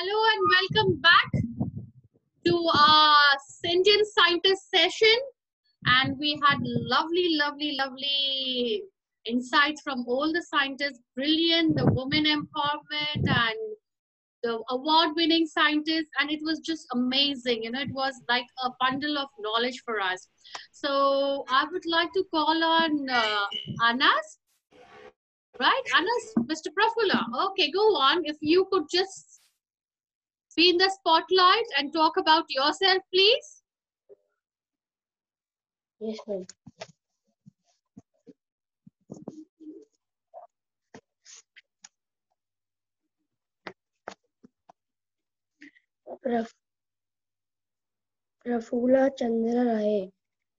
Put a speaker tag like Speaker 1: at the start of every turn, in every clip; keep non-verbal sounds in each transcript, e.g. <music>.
Speaker 1: Hello and welcome back to our Indian Scientist session. And we had lovely, lovely, lovely insights from all the scientists. Brilliant, the women empowerment and the award-winning scientists. And it was just amazing. You know, it was like a bundle of knowledge for us. So I would like to call on uh, Anas. Right, Anas, Mr. Prafula. Okay, go on. If you could just be in the spotlight and talk about yourself, please.
Speaker 2: Yes, ma'am. Prafula Chandra Rai.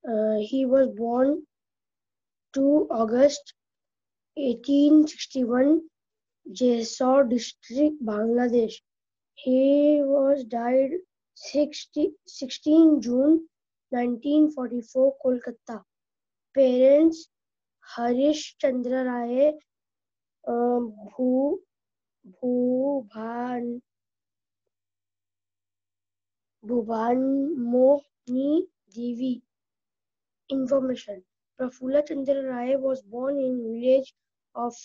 Speaker 2: Uh, he was born 2 August 1861, Jessore district, Bangladesh. He was died 60, 16 June 1944, Kolkata. Parents Harish Chandra Rai, uh, Bhu, Bhuban, Bhuban Mohni Devi. Information. Prafula Chandra Rai was born in village of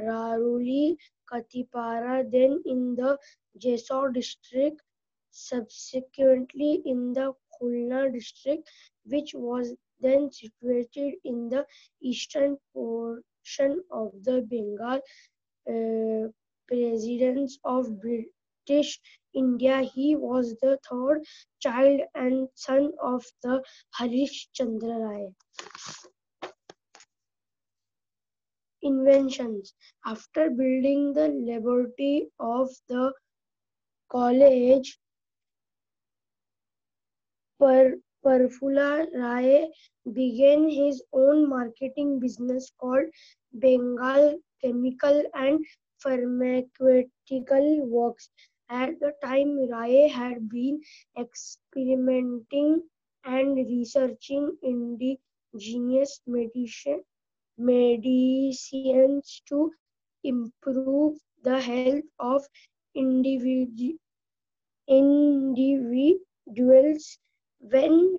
Speaker 2: Raruli, Katipara, then in the Jessore district, subsequently in the Khulna district, which was then situated in the eastern portion of the Bengal uh, Presidents of British India. He was the third child and son of the Harish Chandra Rai. Inventions. After building the laboratory of the college, per, Perfula Rai began his own marketing business called Bengal Chemical and Pharmaceutical Works. At the time, Rai had been experimenting and researching indigenous medicine, medicines to improve the health of individu- individuals when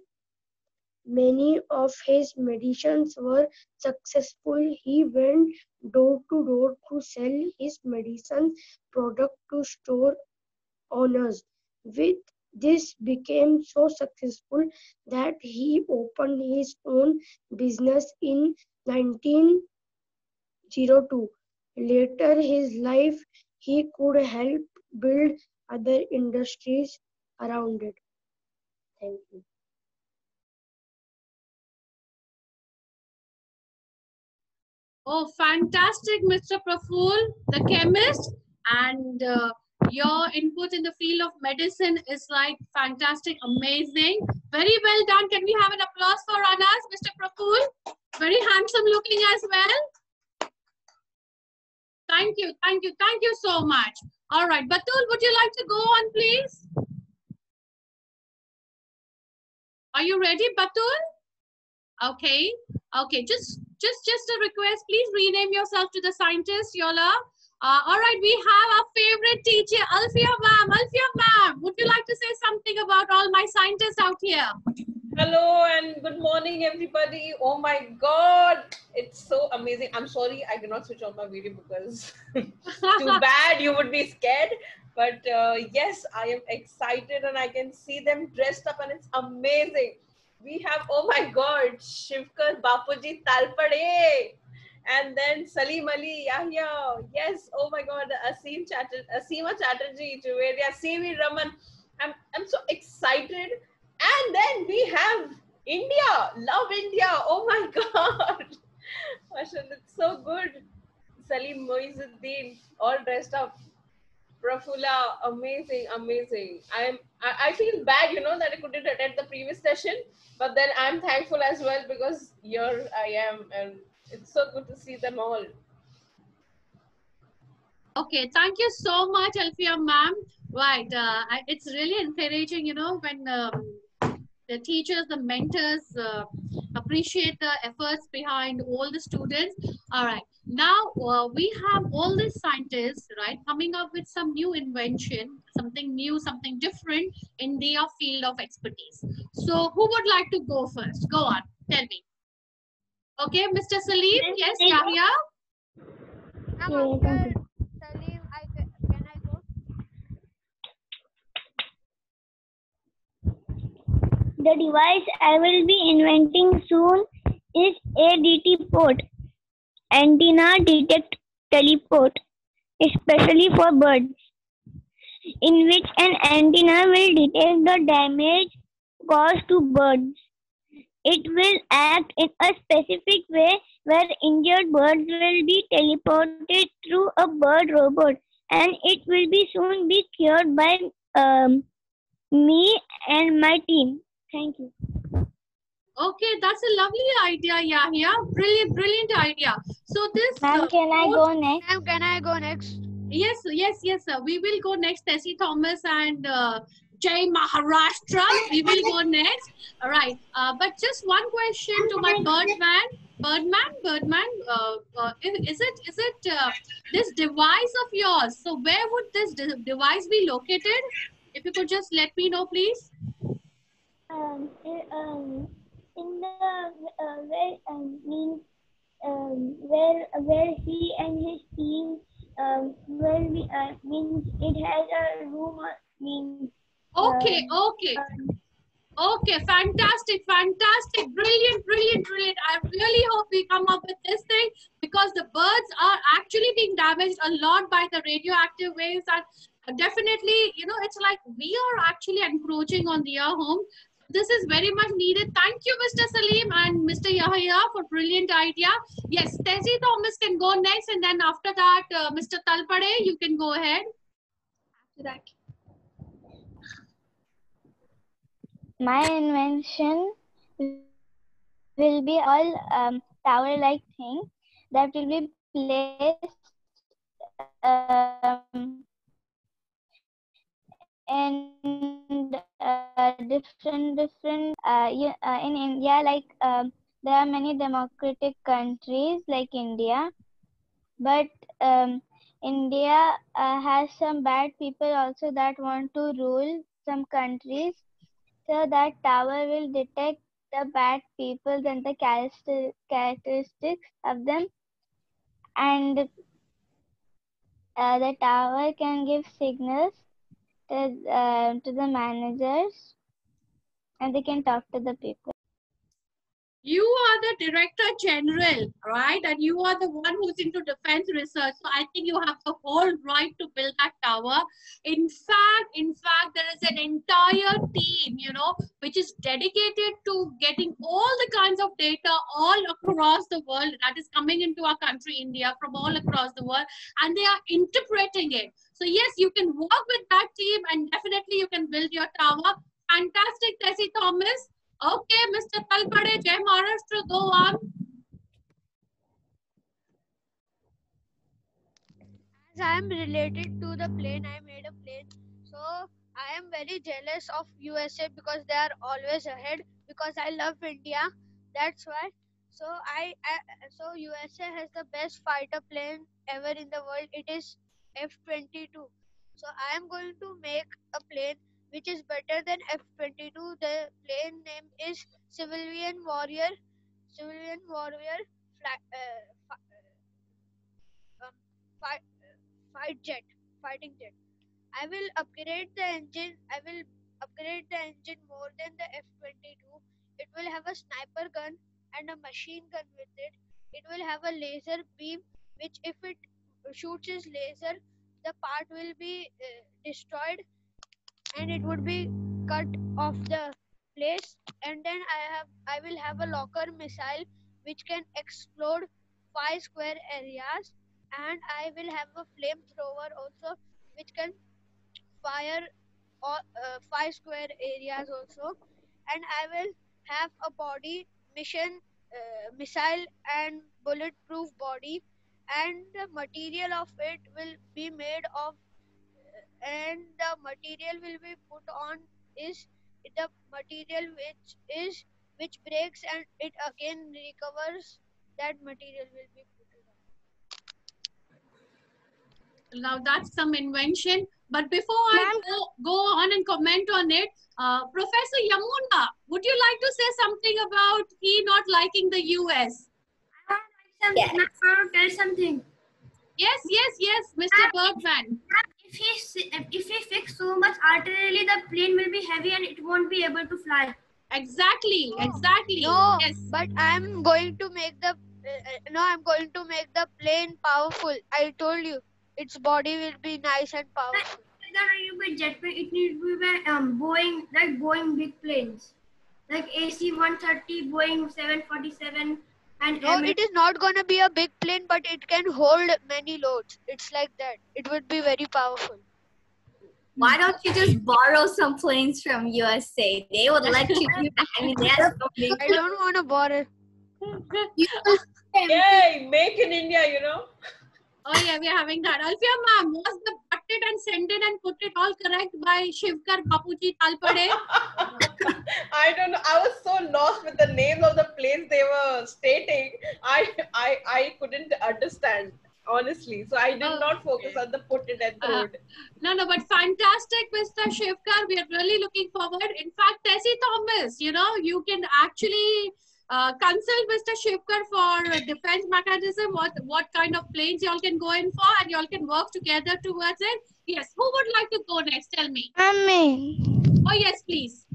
Speaker 2: many of his medicines were successful, he went door to door to sell his medicine product to store owners. With this became so successful that he opened his own business in 1902. Later his life he could help build other industries around it. Thank you.
Speaker 1: Oh, fantastic, Mr. Praful, the chemist. And uh, your input in the field of medicine is like fantastic, amazing. Very well done. Can we have an applause for Anas, Mr. Praful? Very handsome looking as well. Thank you, thank you, thank you so much. All right, Batul, would you like to go on, please? Are you ready, Batul? Okay, okay, just just just a request, please rename yourself to the scientist, Yola. Uh, all right, we have our favorite teacher, Alfia ma'am. Alfia ma'am, would you like to say something about all my scientists out here?
Speaker 3: Hello and good morning, everybody. Oh my God, it's so amazing. I'm sorry I cannot switch on my video because <laughs> too bad you would be scared. But uh, yes, I am excited and I can see them dressed up and it's amazing. We have, oh my God, Shivkar Bapuji Talpade. And then Salim Ali Yahya. Yes, oh my God, Asim Chatter, Asima Chatterjee, Juveria, CV Raman. I'm, I'm so excited. And then we have India. Love India. Oh my <laughs> God. Mashallah, it's so good. Salim Moizuddin, all dressed up. Prafula, amazing, amazing. I'm I, I feel bad, you know, that I couldn't attend the previous session, but then I'm thankful as well because here I am and it's so good to see them all.
Speaker 1: Okay, thank you so much, Alfia ma'am. Right, uh, it's really encouraging, you know, when um, the teachers, the mentors uh, appreciate the efforts behind all the students. All right, now uh, we have all these scientists, right, coming up with some new invention, something new, something different in their field of expertise. So who would like to go first? Go on, tell me. Okay, Mr. Salim, yes, Yahya.
Speaker 4: Ma'am,
Speaker 2: Yeah, thank
Speaker 4: after Salim, I ca- can I go?
Speaker 5: The device I will be inventing soon is ADT port, antenna detect teleport, especially for birds, in which an antenna will detect the damage caused to birds. It will act in a specific way where injured birds will be teleported through a bird robot and it will be soon be cured by um, me and my team. Thank you.
Speaker 1: Okay, that's a lovely idea, Yahya. Brilliant, brilliant idea. So this. uh,
Speaker 5: can I go next?
Speaker 4: Ma'am, can I go next?
Speaker 1: Yes, yes, yes, sir. We will go next. Tessie Thomas and uh, Jai Maharashtra. We will go next. All right. Uh, but just one question to my Birdman. Birdman, Birdman. Uh, uh, is is it is it uh, this device of yours? So where would this de- device be located? If you could just let me know, please.
Speaker 5: Um, i- um, in the uh, where um, means um, where where he and his team um, will be uh, means it has a room uh, means
Speaker 1: Okay, okay.
Speaker 5: um,
Speaker 1: Okay, fantastic, fantastic, brilliant, brilliant, brilliant. I really hope we come up with this thing because the birds are actually being damaged a lot by the radioactive waves and definitely, you know, it's like we are actually encroaching on their home. This is very much needed. Thank you, Mr. Salim and Mr. Yahya for brilliant idea. Yes, Tessie Thomas can go next and then after that, uh, Mr. Talpade, you can go ahead.
Speaker 4: After that.
Speaker 5: my invention will be all um, tower-like thing that will be placed um, in different different uh, uh, in India like um, there are many democratic countries like India but um, India uh, has some bad people also that want to rule some countries. So that tower will detect the bad people and the character- characteristics of them. And uh, the tower can give signals to, uh, to the managers and they can talk to the people
Speaker 1: You are the director general, right? And you are the one who's into defense research. So I think you have the whole right to build that tower. In fact, in fact, there is an entire team, you know, which is dedicated to getting all the kinds of data all across the world that is coming into our country, India, from all across the world, and they are interpreting it. So yes, you can work with that team and definitely you can build your tower. Fantastic, Tessie Thomas. Okay, Mr. Talpade, Jai Maharashtra, go on.
Speaker 4: As I am related to the plane, I made a plane. So I am very jealous of USA because they are always ahead. Because I love India, that's why. So I, I so USA has the best fighter plane ever in the world. It is F-22. So I am going to make a plane which is better than F-22. The plane name is Civilian Warrior. Civilian Warrior uh, uh, um, fight, fight jet, fighting jet. I will upgrade the engine. I will upgrade the engine more than the F-22. It will have a sniper gun and a machine gun with it. It will have a laser beam, which if it shoots its laser, the part will be uh, destroyed, and it would be cut off the place. And then I have, I will have a locker missile, which can explode five square areas. And I will have a flamethrower also, which can fire all, uh, five square areas also, and I will have a body mission uh, missile and bulletproof body, and the material of it will be made of, and the material will be put on is the material which is which breaks and it again recovers. That material will be put on.
Speaker 1: Now that's some invention. But before I go, go on and comment on it, uh, Professor Yamuna, would you like to say something about he not liking the US?
Speaker 6: Yes. I'll tell something.
Speaker 1: Yes, yes, yes, Mr. Bergman.
Speaker 6: If he if he fix so much artillery, the plane will be heavy and it won't be able to fly.
Speaker 1: Exactly, exactly.
Speaker 4: No,
Speaker 1: Yes.
Speaker 4: but I'm going to make the uh, no, I'm going to make the plane powerful. I told you, its body will be nice and powerful.
Speaker 6: Then it will be jet plane. It needs to be um Boeing like Boeing big planes, like AC 130, Boeing 747, and
Speaker 4: No, it is not gonna be a big plane, but it can hold many loads. It's like that. It would be very powerful.
Speaker 7: Why don't you just borrow some planes from USA? They would let you do that. I mean, they have. <laughs>
Speaker 4: I don't wanna borrow. <laughs>
Speaker 3: Yay, make in India, you know.
Speaker 1: Oh yeah, we are having that. Alfia ma'am, was the butted and sent it and put it all correct by Shivkar Bapuji Talpade? <laughs>
Speaker 3: I don't know. I was so lost with the names of the place they were stating. I I I couldn't understand honestly. So I did
Speaker 1: Oh,
Speaker 3: not focus on the put it and throw
Speaker 1: Uh,
Speaker 3: it.
Speaker 1: No, no, but fantastic, Mr. Shivkar. We are really looking forward. In fact, Tessie Thomas, you know, you can actually uh, consult Mr. Shivkar for defense mechanism, what, what kind of planes y'all can go in for, and y'all can work together towards it. Yes, who would like to go next? Tell me.
Speaker 5: Amen.
Speaker 1: Oh, yes, please.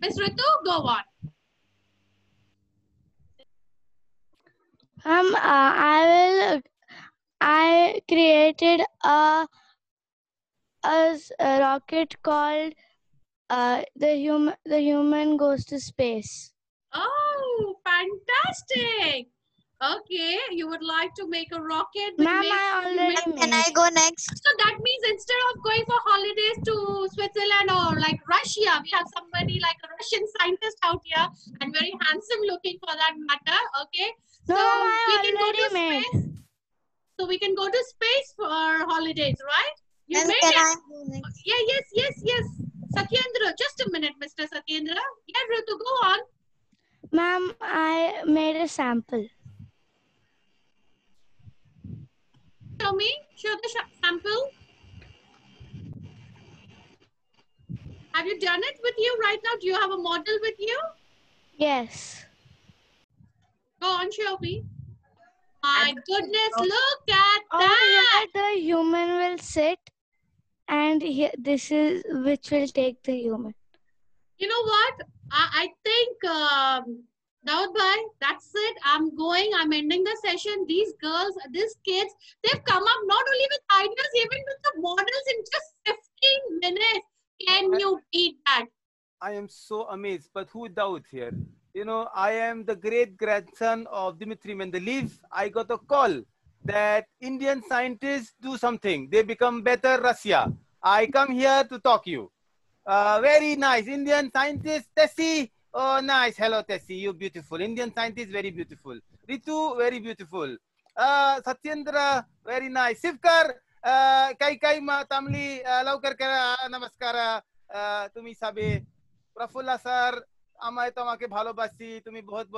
Speaker 1: Ms. Ritu, go on.
Speaker 5: Um, uh, I will. I created a a rocket called uh, the human. The human goes to space.
Speaker 1: Oh, fantastic. Okay, you would like to make a rocket. with
Speaker 5: Ma'am, I already
Speaker 1: make-
Speaker 5: made.
Speaker 8: I go next?
Speaker 1: So that means instead of going for holidays to Switzerland or like Russia, we have somebody like a Russian scientist out here and very handsome looking for that matter. Okay. So
Speaker 5: ma'am,
Speaker 1: we can go to
Speaker 5: made.
Speaker 1: space. So we can go to space for holidays, right? You
Speaker 8: And
Speaker 1: made
Speaker 8: can
Speaker 1: it.
Speaker 8: I go next?
Speaker 1: Yeah, yes, yes, yes. Satyendra, just a minute, Mr. Satyendra. Yeah, Ritu, go on.
Speaker 5: Ma'am, I made a sample.
Speaker 1: Show me. Show the sample. Have you done it with you right now? Do you have a model with you?
Speaker 5: Yes.
Speaker 1: Go on, show me. My goodness, oh. look at
Speaker 5: Over
Speaker 1: that.
Speaker 5: here, the human will sit, and here, this is which will take the human.
Speaker 1: You know what? I, I think, um, Daud bhai, that's it. I'm going. I'm ending the session. These girls, these kids, they've come up not only with ideas, even with the models in just 15 minutes. Can you beat that?
Speaker 9: I am so amazed. But who doubt here? You know, I am the great grandson of Dmitry Mendeleev. I got a call that Indian scientists do something. They become better Russia. I come here to talk you. Uh, very nice. Indian scientist, Tessie. Oh, nice. Hello, Tessie. You beautiful. Indian scientist, very beautiful. Ritu, very beautiful. Uh, Satyendra, very nice. Sivkar, uh, Kai Kai Ma Tamli, uh, Laukar Kara, uh, Namaskara, uh, Tumi Sabe, Prafulla Sir, Amai Tomake Bhalobasi, Tumi Bohot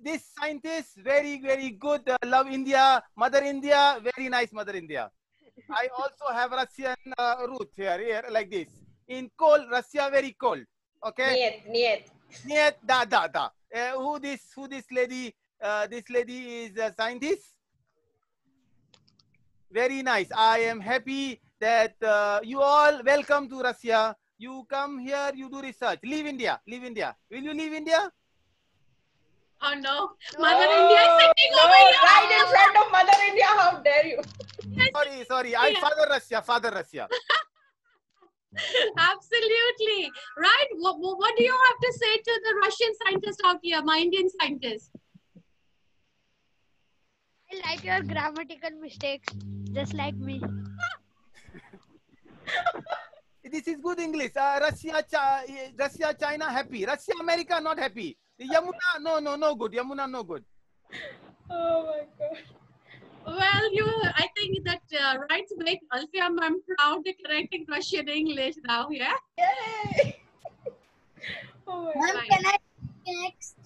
Speaker 9: this scientist, very, very good. Uh, love India, Mother India, very nice, Mother India. I also have Russian uh, root here, here, like this. In cold, Russia very cold. Okay.
Speaker 3: Niet, niet.
Speaker 9: Niet, da, da, da. Uh, who this, who this lady? Uh, this lady is a scientist. Very nice. I am happy that uh, you all welcome to Russia. You come here, you do research. Leave India. Leave India. Will you leave India?
Speaker 1: Oh no, Mother India is sitting
Speaker 3: no,
Speaker 1: over here.
Speaker 3: right in front of Mother India. How dare you?
Speaker 9: Sorry, sorry. I
Speaker 1: Yeah.
Speaker 9: father Russia. Father Russia. <laughs>
Speaker 1: Absolutely. Right? What, what, what do you have to say to the Russian scientist out here, my Indian scientist?
Speaker 4: I like your grammatical mistakes, just like me. <laughs>
Speaker 9: This is good English. Uh, Russia, Chi- Russia, China happy. Russia, America not happy. Yamuna, no, no, no good. Yamuna, no good.
Speaker 3: Oh my god.
Speaker 1: Well, you, I think that uh, right make Alfiam, I'm proud to correcting Russian English now, yeah?
Speaker 3: Yay! <laughs> oh my
Speaker 8: Ma'am, can I next?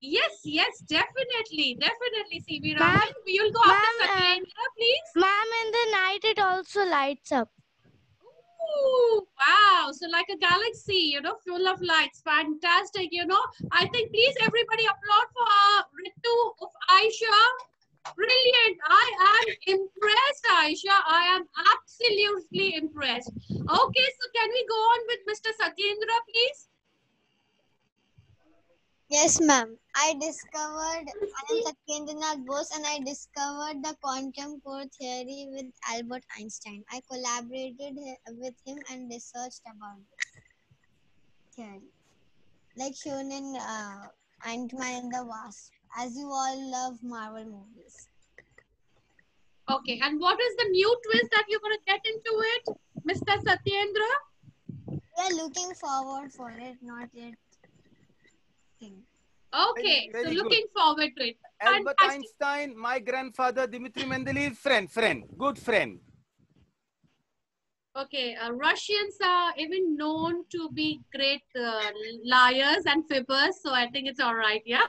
Speaker 1: Yes, yes, definitely, definitely, CV
Speaker 4: Ma'am,
Speaker 1: Raman. You'll go after
Speaker 4: ma'am, uh,
Speaker 1: please.
Speaker 4: Ma'am, in the night it also lights up.
Speaker 1: Ooh, wow. So like a galaxy, you know, full of lights. Fantastic, you know. I think please everybody applaud for uh, Ritu of Aisha. Brilliant. I am impressed, Aisha. I am absolutely impressed. Okay, so can we go on with Mr. Satyendra, please?
Speaker 8: Yes, ma'am. I discovered, Satyendranath Bose and I discovered the quantum core theory with Albert Einstein. I collaborated with him and researched about theory. Like shown in uh, Ant-Man and the Wasp, as you all love Marvel movies.
Speaker 1: Okay, and what is the new twist that you're going to get into it, Mr. Satyendra?
Speaker 8: We are looking forward for it, not yet. Thing.
Speaker 1: Okay,
Speaker 9: very
Speaker 1: so
Speaker 9: good.
Speaker 1: looking forward to it.
Speaker 9: Albert
Speaker 1: Fantastic.
Speaker 9: Einstein, my grandfather Dmitry Mendeleev, friend, friend, good friend.
Speaker 1: Okay, uh, Russians are even known to be great uh, liars and fibbers, so I think it's all right, yeah?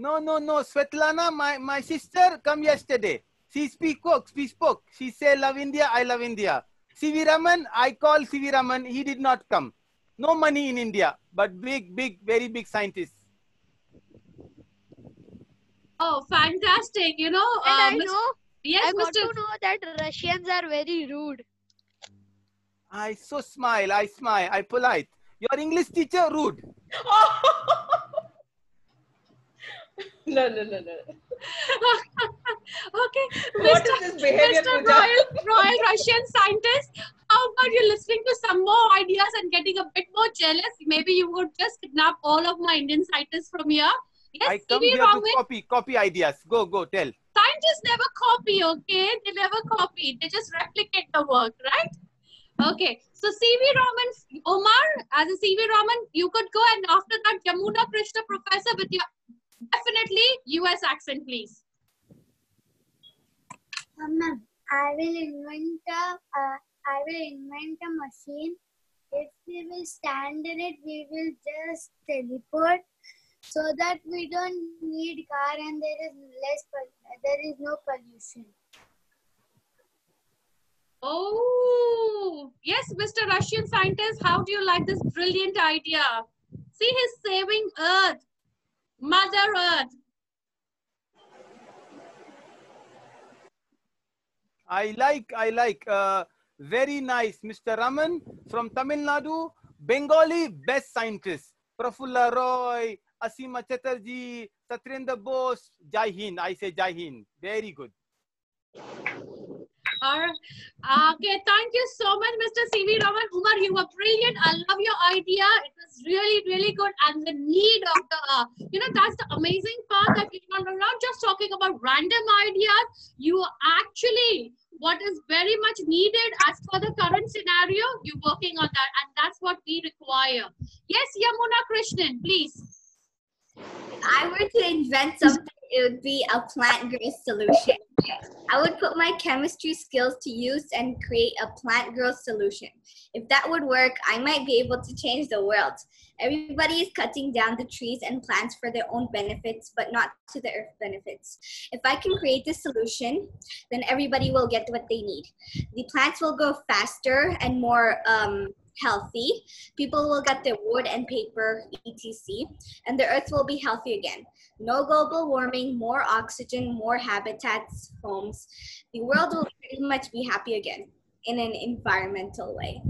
Speaker 9: No, no, no. Svetlana, my, my sister, come yesterday. She speak, she spoke. She say, love India, I love India. CV Raman, I call CV Raman, he did not come. No money in India, but big, big, very big scientist.
Speaker 1: Oh, fantastic. You know,
Speaker 4: And
Speaker 1: uh,
Speaker 4: I
Speaker 1: Mis-
Speaker 4: know,
Speaker 1: yes,
Speaker 4: I got
Speaker 1: Mr.
Speaker 4: to know that Russians are very rude.
Speaker 9: I so smile, I smile, I polite. Your English teacher rude. <laughs> <laughs>
Speaker 3: no, no, no, no. <laughs>
Speaker 1: okay,
Speaker 3: What
Speaker 1: Mr.
Speaker 3: is this behavior,
Speaker 1: Mr.
Speaker 3: Pooja?
Speaker 1: Royal, Royal Russian scientist, how about you listening to some more ideas and getting a bit more jealous? Maybe you would just kidnap all of my Indian scientists from here. Yes,
Speaker 9: I come
Speaker 1: CV
Speaker 9: here to
Speaker 1: Raman,
Speaker 9: copy, copy ideas. Go, go, tell.
Speaker 1: scientists never copy, okay? They never copy. They just replicate the work, right? Okay, so CV Raman, Omar, as a CV Raman, you could go and after that, Yamuna Krishna professor with your definitely US accent, please.
Speaker 10: Um, I will invent a, uh, I will invent a machine. If we will stand in it, we will just teleport, so that we don't need car and there is less, there is no pollution.
Speaker 1: Oh, yes, Mr. Russian scientist, how do you like this brilliant idea? See, he's saving Earth, Mother Earth.
Speaker 9: I like, I like. Uh, very nice. Mr. Raman from Tamil Nadu, Bengali best scientist. Prafulla Roy, Asima Chatterjee, Satyendra Bose, Jai Hind. I say Jai Hind. Very good.
Speaker 1: Okay, thank you so much, Mr. C.V. Raman. Umar, you were brilliant. I love your idea. It was really, really good. And the need of the, uh, you know, that's the amazing part that you're not just talking about random ideas. You actually what is very much needed as for the current scenario. You're working on that, and that's what we require. Yes, Yamuna Krishnan, please.
Speaker 7: If I were to invent something, it would be a plant growth solution. I would put my chemistry skills to use and create a plant growth solution. If that would work, I might be able to change the world. Everybody is cutting down the trees and plants for their own benefits, but not to the earth benefits. If I can create this solution, then everybody will get what they need. The plants will grow faster and more um, healthy. People will get their wood and paper, etc. And the earth will be healthy again. No global warming, more oxygen, more habitats, homes. The world will pretty much be happy again in an environmental way.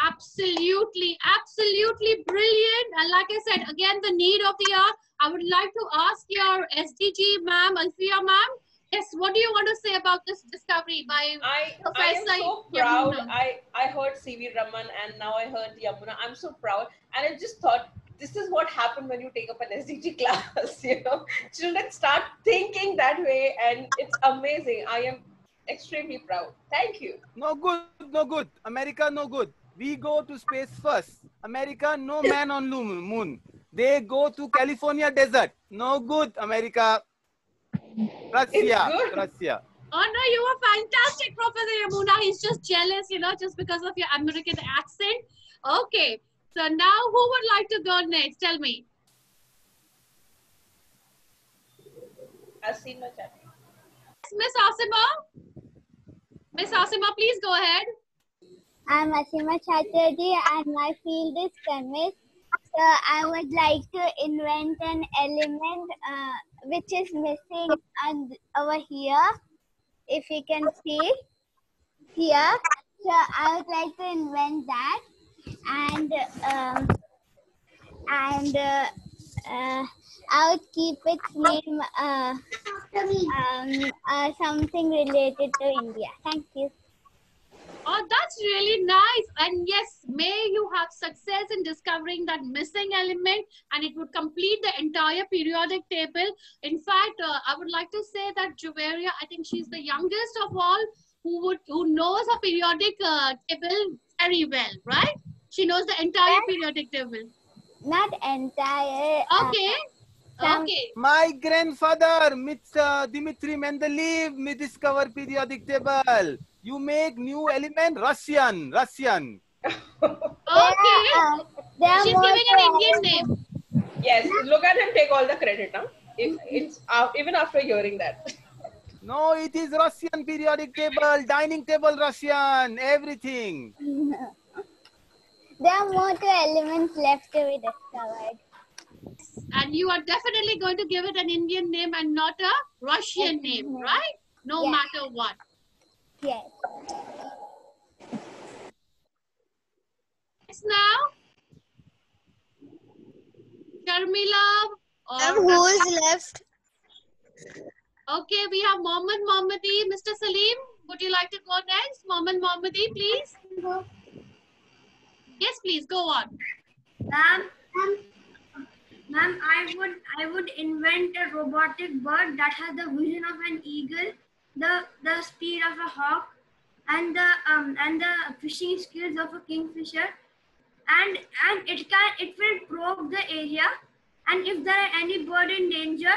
Speaker 1: Absolutely, absolutely brilliant. And like I said, again, the need of the hour. I would like to ask your SDG ma'am, Alfia ma'am. Yes, what do you want to say about this discovery by
Speaker 3: I, I am so proud.
Speaker 1: Yamuna?
Speaker 3: I, I heard CV Raman and now I heard Yamuna. I'm so proud. And I just thought, this is what happened when you take up an SDG <laughs> class. You know, children start thinking that way, and it's amazing. I am extremely proud. Thank you.
Speaker 9: No good, no good. America, no good. We go to space first. America, no man on moon. moon. They go to California desert. No good, America. Russia,
Speaker 3: good.
Speaker 9: Russia.
Speaker 1: Oh no, you were fantastic, Professor Yamuna. He's just jealous, you know, just because of your American accent. Okay, so now who would like to go next? Tell me.
Speaker 3: Asima Chatterjee.
Speaker 1: Miss Asima. Miss Asima, please go ahead.
Speaker 10: I'm Asima Chatterjee and my field is chemist. So I would like to invent an element uh, which is missing and over here. If you can see here. So I would like to invent that and um, and uh, uh, I would keep its name uh, um, uh, something related to India. Thank you.
Speaker 1: Oh, that's really nice. And yes, may you have success in discovering that missing element and it would complete the entire periodic table. In fact, uh, I would like to say that Juveria, I think she's the youngest of all who would who knows a periodic uh, table very well, right? She knows the entire periodic table.
Speaker 10: Not entire. uh,
Speaker 1: Okay.
Speaker 10: some-
Speaker 1: Okay.
Speaker 9: My grandfather, Mr. Dmitry Mendeleev, me discover periodic table. You make new element Russian, Russian.
Speaker 1: Okay.
Speaker 10: there are
Speaker 1: She's giving an Indian name.
Speaker 3: Yes, look at him take all the credit now. If it's uh, even after hearing that.
Speaker 9: No, it is Russian periodic table, dining table Russian, everything.
Speaker 10: There are more to elements left to be discovered.
Speaker 1: And you are definitely going to give it an Indian name and not a Russian name, right? No
Speaker 10: Yeah.
Speaker 1: matter what.
Speaker 10: Yes.
Speaker 1: Next now. Sharmila. Or
Speaker 8: Ma'am, who is left?
Speaker 1: Okay, we have Mohammed Mohammadi. Mr. Salim, would you like to go next? Mohammed Mohammadi, please. Yes, please, go on.
Speaker 6: Ma'am, ma'am, I would I would invent a robotic bird that has the vision of an eagle, the the speed of a hawk, and the um and the fishing skills of a kingfisher, and and it can it will probe the area, and if there are any bird in danger,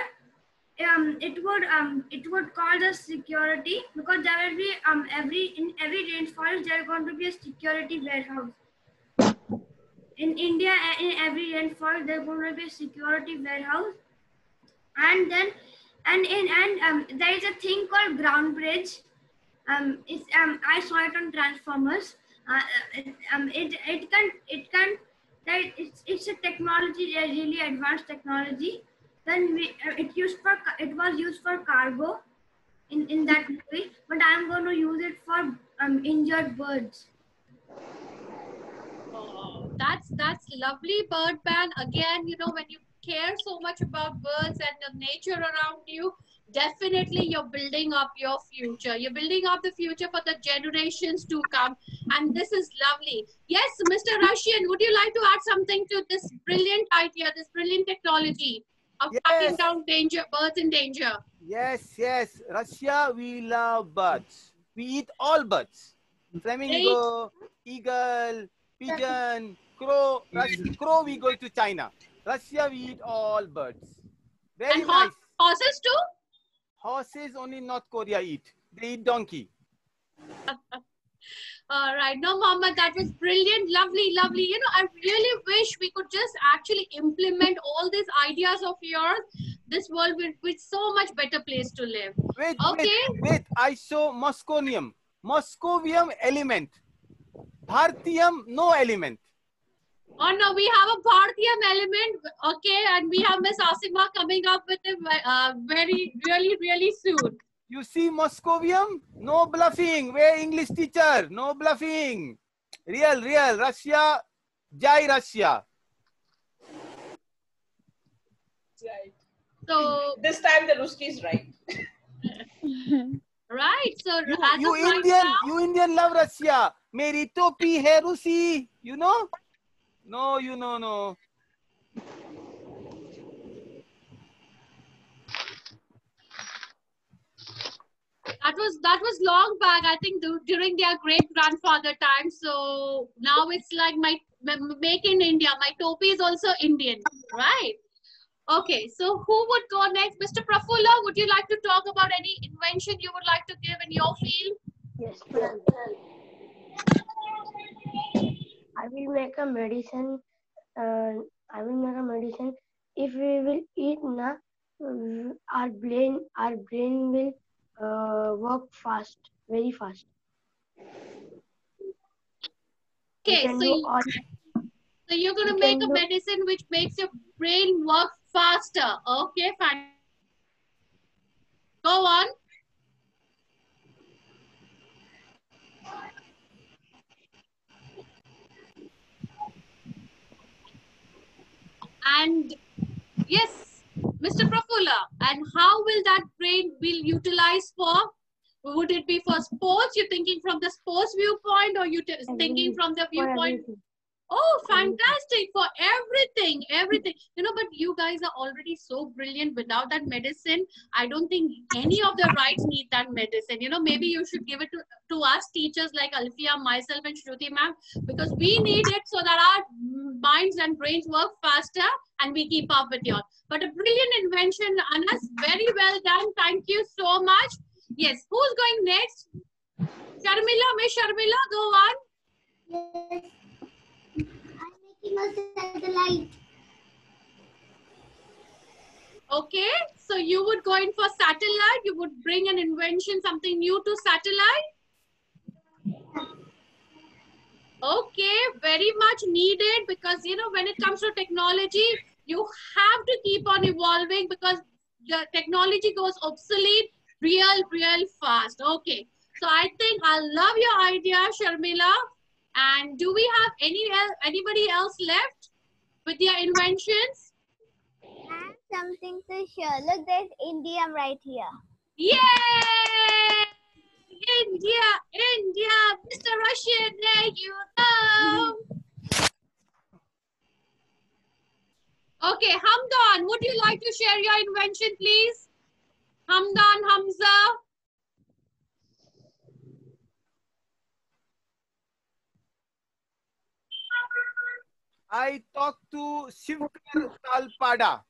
Speaker 6: um it would um it would call the security because there will be um every in every rainforest there is going to be a security warehouse. In India, in every rainforest, there's going to be a security warehouse, and then, and in and um, there is a thing called ground bridge. Um, it's um, I saw it on Transformers. Uh, it, um, it it can it can that it's it's a technology, a really advanced technology. Then we uh, it used for it was used for cargo in in that movie, but I'm going to use it for um, injured birds.
Speaker 1: Oh, that's that's lovely, bird ban. Again, you know, when you care so much about birds and the nature around you, definitely you're building up your future. You're building up the future for the generations to come. And this is lovely. Yes, Mr. Russian, would you like to add something to this brilliant idea, this brilliant technology of tracking
Speaker 9: Yes.
Speaker 1: down danger, birds in danger?
Speaker 9: Yes, yes. Russia, we love birds. We eat all birds. Flamingo, eagle, pigeon, crow. Crow, we go to China. Russia, we eat all birds. Very
Speaker 1: And
Speaker 9: nice.
Speaker 1: horses too?
Speaker 9: Horses only North Korea eat. They eat donkey. <laughs>
Speaker 1: All right. No, Mama, that was brilliant. Lovely, lovely. You know, I really wish we could just actually implement all these ideas of yours. This world will be so much better place to live.
Speaker 9: Wait,
Speaker 1: Okay.
Speaker 9: wait, wait. I show Mosconium. Moscovium element. Bhartiyam, no element.
Speaker 1: Oh no, we have a Bhartiyam element. Okay, and we have Miss Asima coming up with it uh, very, really, really soon.
Speaker 9: You see Moscovium? No bluffing. Where English teacher? No bluffing. Real, real. Russia, Jai Russia.
Speaker 3: Right.
Speaker 1: So,
Speaker 3: This time the Ruski is right. <laughs>
Speaker 1: right. So,
Speaker 9: You,
Speaker 1: as
Speaker 9: you
Speaker 1: of right
Speaker 9: Indian,
Speaker 1: now,
Speaker 9: you Indian love Russia. Meri topi hai Rusi. You know? No, you know, no.
Speaker 1: that was that was long back. I think du- during their great grandfather time. So now it's like my m- make in India. My topi is also Indian, right? Okay, so who would go next? Mr. Prafulla, would you like to talk about any invention you would like to give in your field?
Speaker 2: Yes, ma'am. I will make a medicine. Uh, I will make a medicine. If we will eat na, um, our brain our brain will uh, work fast, very fast.
Speaker 1: Okay, so you-
Speaker 2: all
Speaker 1: So you're going to
Speaker 2: We
Speaker 1: make a medicine which makes your brain work faster. Okay, fine. Go on. And yes, Mr. Prafula, and how will that brain be utilized for? Would it be for sports? You're thinking from the sports viewpoint, or you t- thinking from the viewpoint. Oh, fantastic for everything, everything. You know, but you guys are already so brilliant. Without that medicine, I don't think any of the rights need that medicine. You know, maybe you should give it to, to us teachers like Alfia, myself, and Shruti ma'am, because we need it so that our minds and brains work faster and we keep up with yours. But a brilliant invention, Anas. Very well done. Thank you so much. Yes, who's going next? Sharmila, Miss Sharmila, go on.
Speaker 10: Yes. Satellite.
Speaker 1: Okay, so you would go in for satellite, you would bring an invention, something new to satellite. Okay, very much needed because you know when it comes to technology, you have to keep on evolving because the technology goes obsolete real, real fast. Okay, so I think I love your idea, Sharmila. And do we have any el- anybody else left with their inventions?
Speaker 8: I have something to share. Look, there's India right here.
Speaker 1: Yay! India, India, Mr. Russian, there you go. Okay, Hamdan, would you like to share your invention, please? Hamdan, Hamza.
Speaker 9: I talked to Shivkar Talpada.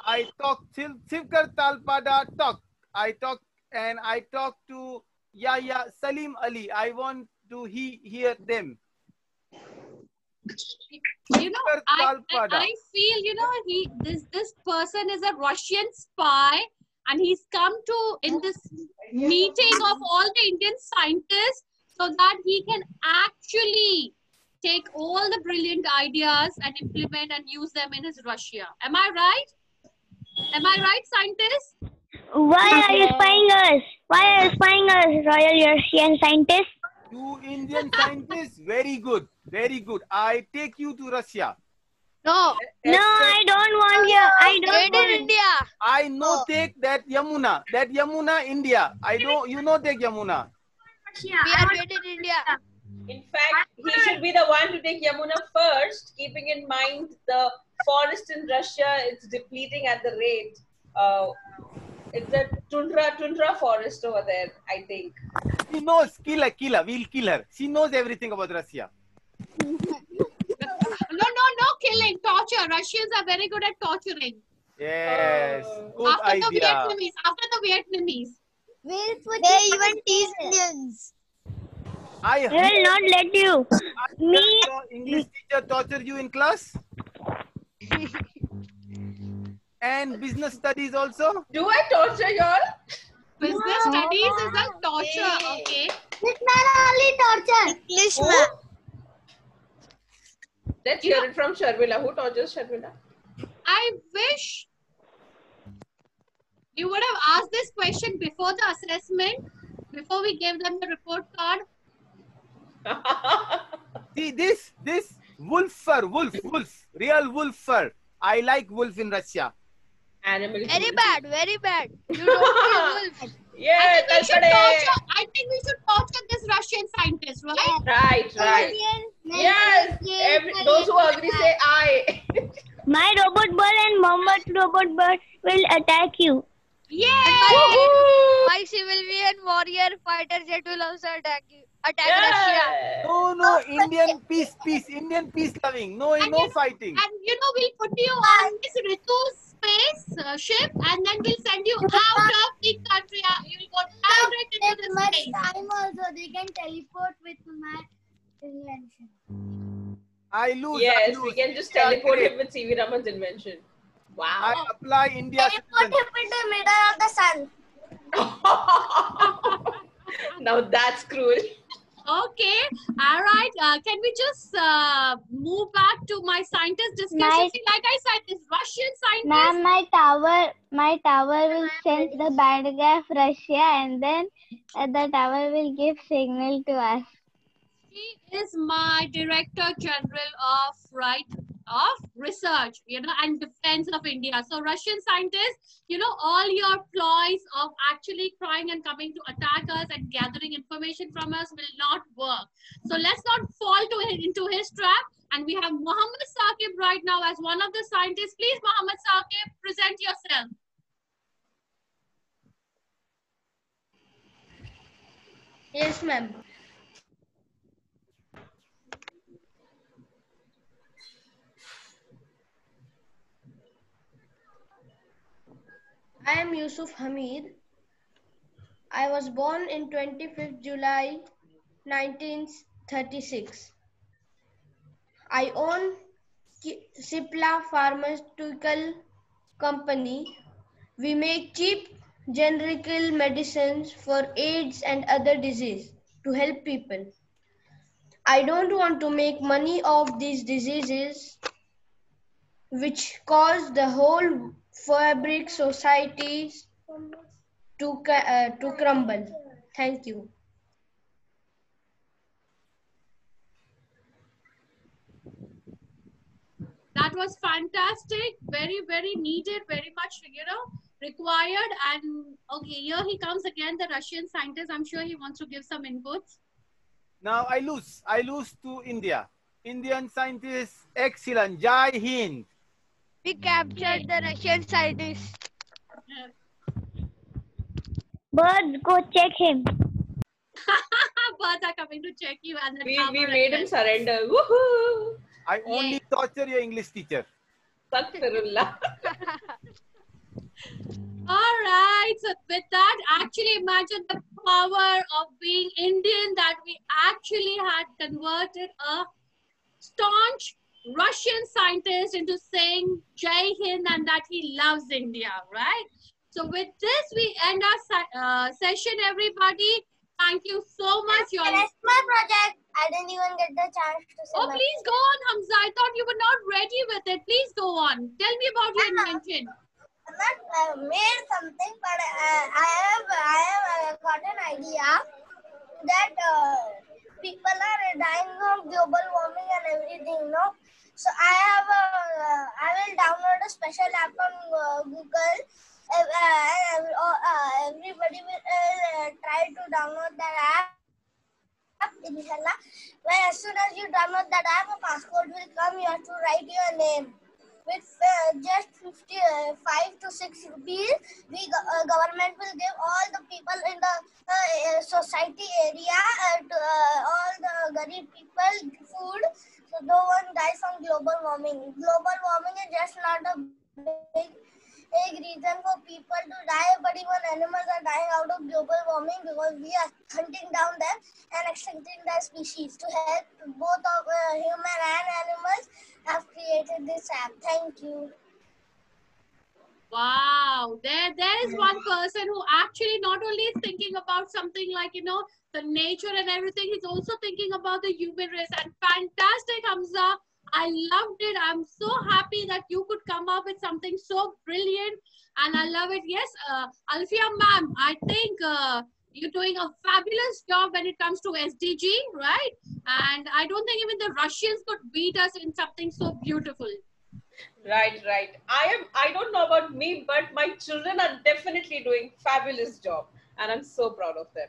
Speaker 9: I talked Shiv- Shivkar Talpada talk. I talked and I talked to Yahya Salim Ali. I want to he hear them.
Speaker 1: You know, I, I. I feel, you know, he this this person is a Russian spy and he's come to in this meeting of all the Indian scientists so that he can actually take all the brilliant ideas and implement and use them in his Russia. Am I right? Am I right, scientists?
Speaker 11: Why are you spying us? Why are you spying us, Royal Russian scientists?
Speaker 9: You Indian scientists, very good, very good. I take you to Russia.
Speaker 4: No,
Speaker 11: No, I don't want you. I don't
Speaker 4: made in. India.
Speaker 9: I know take that Yamuna, that Yamuna, India. I don't, you know take Yamuna.
Speaker 4: We are made in India.
Speaker 3: In fact, he should be the one to take Yamuna first, keeping in mind the forest in Russia it's depleting at the rate. Uh, it's a tundra tundra forest over there, I think.
Speaker 9: She knows, kill her, kill her, we'll kill her. She knows everything about Russia. <laughs>
Speaker 1: No, no, no killing, torture. Russians are very good at torturing.
Speaker 9: Yes, good
Speaker 1: after the. Vietnamese, after the Vietnamese.
Speaker 8: We'll put
Speaker 11: They even
Speaker 8: on
Speaker 11: tease
Speaker 8: TV.
Speaker 11: Indians.
Speaker 9: I
Speaker 11: will not let you. Me,
Speaker 9: English teacher torture you in class? <laughs> and business studies also?
Speaker 3: Do I torture y'all?
Speaker 1: Business studies is a torture, okay?
Speaker 10: This man only torture.
Speaker 11: English
Speaker 3: Who?
Speaker 11: man.
Speaker 3: Let's hear it from Sharmila. Who tortures Sharmila?
Speaker 1: I wish you would have asked this question before the assessment, before we gave them the report card. <laughs>
Speaker 9: See this, this wolf fur, wolf, wolf, real wolf fur. I like wolf in Russia.
Speaker 3: Animal.
Speaker 4: Very
Speaker 3: cruelty.
Speaker 4: bad, very bad. You don't <laughs> kill wolves.
Speaker 3: Yeah,
Speaker 1: I think we should torture. I think we should torture this Russian scientist, right?
Speaker 3: Right, right. Yes, every, those who agree say I.
Speaker 11: My robot bird and Mohammed robot bird will attack you.
Speaker 1: Yay!
Speaker 4: My civilian warrior fighter jet will also attack you. Attack Russia.
Speaker 3: Yeah.
Speaker 9: No, no, Indian peace, peace, Indian peace loving. No,
Speaker 1: And
Speaker 9: no
Speaker 1: you-
Speaker 9: fighting.
Speaker 1: And you know, we'll put you on this Ritu's space uh, ship and then we'll send you out of the country. Uh, You'll go direct into
Speaker 10: Take
Speaker 1: the
Speaker 10: much
Speaker 1: space.
Speaker 10: time also. They can teleport with my invention.
Speaker 9: I lose. I
Speaker 3: Yes,
Speaker 9: lose.
Speaker 3: we can just teleport him with CV Raman's invention. Wow.
Speaker 9: I apply India
Speaker 10: Can you put him in the middle of the sun? <laughs>
Speaker 3: now that's cruel.
Speaker 1: Okay, all right. Uh, can we just uh, move back to my scientist discussion?
Speaker 5: My-
Speaker 1: like I said, this Russian scientist.
Speaker 5: Ma'am, my tower, my tower will sense the bandgraph Russia, and then uh, the tower will give signal to us.
Speaker 1: She is my director general of right of research, you know, and defense of India. So Russian scientists, you know, all your ploys of actually trying and coming to attack us and gathering information from us will not work. So let's not fall to into his trap. And we have Mohammed Saqib right now as one of the scientists. Please, Mohammed Saqib, present yourself.
Speaker 12: Yes, ma'am. I am Yusuf Hamied. I was born in 25th July 1936. I own Cipla Pharmaceutical Company. We make cheap generic medicines for AIDS and other disease to help people. I don't want to make money off these diseases which cause the whole fabric societies to, uh, to crumble. Thank you.
Speaker 1: that was fantastic very very needed very much you know required and okay here he comes again the russian scientist i'm sure he wants to give some inputs
Speaker 9: Now I lose. I lose to India. Indian scientists, excellent. Jai Hind.
Speaker 4: We captured the Russian scientist.
Speaker 11: Birds, go check him. <laughs>
Speaker 1: birds are coming to check you and
Speaker 3: We, we
Speaker 1: as
Speaker 3: made him surrender. Woohoo!
Speaker 9: I only torture your English teacher.
Speaker 3: Astaghfirullah. <laughs>
Speaker 1: all right so with that actually imagine the power of being indian that we actually had converted a staunch russian scientist into saying jai hind and that he loves india right so with this we end our uh, session everybody thank you so much you all
Speaker 10: my project. I didn't even get the chance to say
Speaker 1: Oh, please go on, Hamza. I thought you were not ready with it. Please go on. Tell me about your invention.
Speaker 10: I'm not made something, but uh, I have I have uh, got an idea that uh, people So I have a, uh, I will download a special app on uh, Google. Uh, uh, uh, uh, everybody will uh, try to download that app. Inshallah, when as soon as you download that app, a passport will come. You have to write your name with just 50, uh, 5 to 6 rupees, the go- government will give all the people in the society area, to, all the garib people food, so no one dies from global warming. Global warming is just not a big, big reason for people to die, but even animals are dying out of global warming because we are hunting down them and extincting their species. To help both of uh, human and animals, have created this app. Thank you.
Speaker 1: Wow, there there is one person who actually not only is thinking about something like you know the nature and everything, he's also thinking about the human race. And fantastic, Hamza. I loved it. I'm so happy that you could come up with something so brilliant, and I love it. Yes, uh, Alfia ma'am, I think uh, you're doing a fabulous job when it comes to SDG, right? And I don't think even the Russians could beat us in something so beautiful.
Speaker 3: Right, right. I am. I don't know about me, but my children are definitely doing fabulous job, and I'm so proud of them.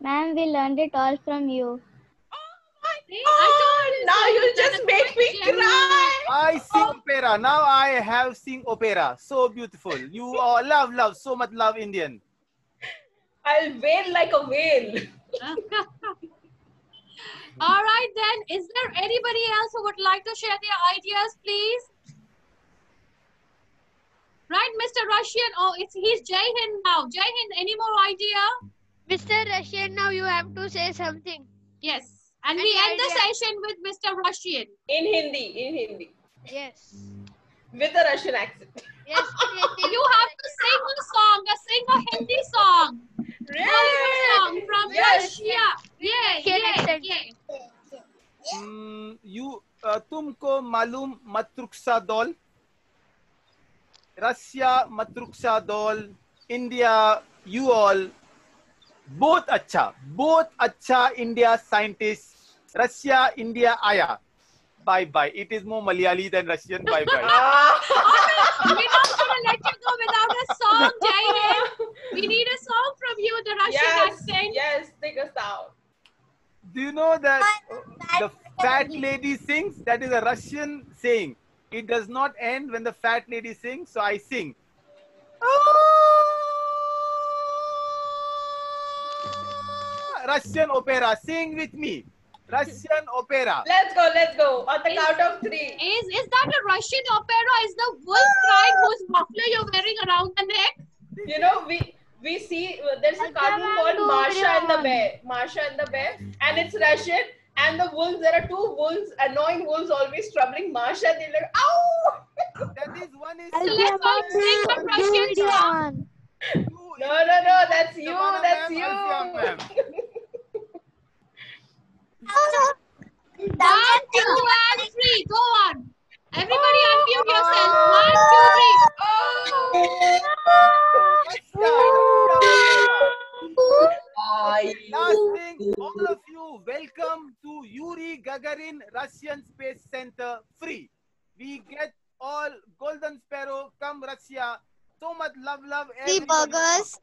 Speaker 5: Ma'am, we learned it all from you.
Speaker 3: Oh, my god! now you just make me cry.
Speaker 9: I sing opera. Now I have sing opera. So beautiful. You all love, love, so much love Indian.
Speaker 3: I'll wail like a whale. <laughs> <laughs>
Speaker 1: All right, then. Is there anybody else who would like to share their ideas, please? Right, Mr. Russian. Oh, it's he's Jai Hind now. Jai Hind, any more idea?
Speaker 4: Mr. Russian, now you have to say something.
Speaker 1: Yes. And we
Speaker 4: Any
Speaker 1: end the session with Mr. Russian.
Speaker 3: In Hindi, in Hindi.
Speaker 4: Yes.
Speaker 3: with a Russian accent.
Speaker 4: Yes.
Speaker 1: You have to sing a song, uh, sing a Hindi song. Song from Russia. Yeah, yeah, yeah.
Speaker 9: Hmm, you uh, तुमको मालूम मतरुक्सा दौल Russia मतरुक्सा दौल India you all बहुत अच्छा बहुत अच्छा India scientist Russia India आया bye bye it is more Malayali than Russian bye bye
Speaker 1: We're not gonna let you go without a song, Jay. We need a song from you, the Russian
Speaker 3: Yes,
Speaker 1: accent.
Speaker 3: yes, take us out.
Speaker 9: Do you know that the fat lady sings? That is a Russian saying. It does not end when the fat lady sings, so I sing. Ah! Russian opera. Sing with me. Russian opera.
Speaker 3: Let's go, let's go. On the count of three.
Speaker 1: Is is that a Russian opera? Is the wolf crying whose muffler you're wearing around the neck?
Speaker 3: You know, we we see uh, there's a cartoon called Masha and the Bear. Masha and the Bear, and it's Russian. And the wolves, there are two wolves, annoying wolves, always troubling Masha. They're like, ow! <laughs>
Speaker 9: That is one is.
Speaker 1: So let's all sing a Russian song.
Speaker 3: No, no, no, that's you, that's you.
Speaker 1: One, <laughs> two, and three. Go on. Everybody unmute yourself. One, two, three. <laughs>
Speaker 9: Last thing, all of you, welcome to Yuri Gagarin Russian Space Center free. We get all Golden Sparrow, come Russia. So much love, love.
Speaker 8: Free
Speaker 9: everybody.
Speaker 8: burgers.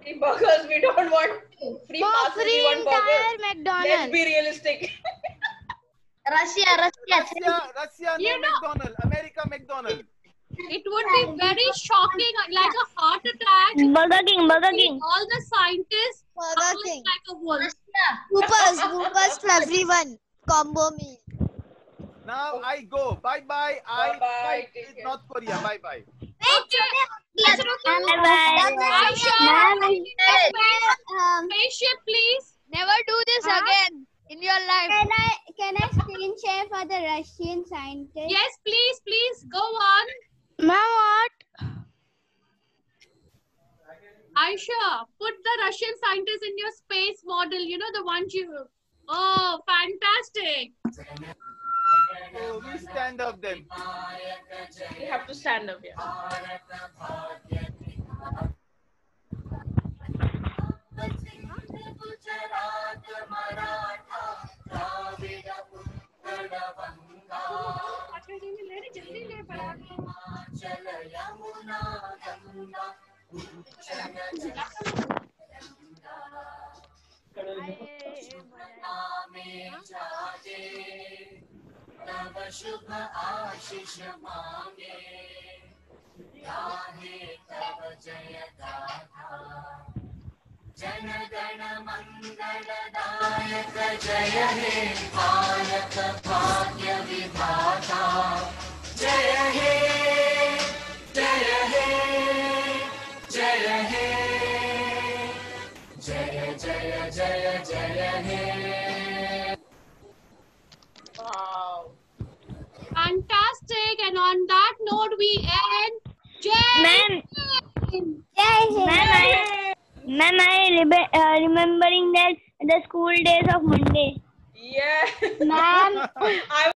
Speaker 3: Free burgers, we don't want free
Speaker 4: For
Speaker 3: passes,
Speaker 4: Free we
Speaker 3: want
Speaker 4: entire
Speaker 3: burgers.
Speaker 4: McDonald's.
Speaker 3: Let's be realistic.
Speaker 12: Russia, Russia.
Speaker 9: Russia, Russia, no
Speaker 1: You know-
Speaker 9: McDonald. America, McDonald.
Speaker 1: It would be very shocking, like a heart attack.
Speaker 11: Burger King, Burger King.
Speaker 1: All the scientists
Speaker 8: Burger King.
Speaker 1: like a wolf.
Speaker 8: Whoopers, whoopers for everyone. Combo meal.
Speaker 9: Now I go. Bye bye. I
Speaker 3: Bye-bye.
Speaker 9: fight
Speaker 3: Take
Speaker 9: with
Speaker 3: care.
Speaker 9: North Korea. Bye bye.
Speaker 1: Okay. Let's look at
Speaker 11: Bye-bye.
Speaker 1: Aisha,
Speaker 8: Um,
Speaker 1: spaceship, please.
Speaker 4: Never do this
Speaker 10: Huh?
Speaker 4: again in your life.
Speaker 10: Can I can I screen share for the Russian scientist?
Speaker 1: Yes, please, please. Go on.
Speaker 4: Ma'am, what?
Speaker 1: Aisha, put the Russian scientist in your space model. You know the one you. Oh, fantastic.
Speaker 9: Oh, we stand up then.
Speaker 3: We have to stand up चल
Speaker 13: यमुना गंगा उच्चन शुभ आशीष मांगे गाहे तब जय जन गण मंगलदायक जय हे पालक भाग्य विधाता। जय हे
Speaker 3: Wow.
Speaker 1: Fantastic. And on that note, we end. Jai
Speaker 11: Ma'am,
Speaker 1: Hind.
Speaker 11: ma'am, I, ma'am, I rebe- uh, remembering that the school days of Monday.
Speaker 3: Yeah.
Speaker 10: Ma'am, <laughs>
Speaker 3: I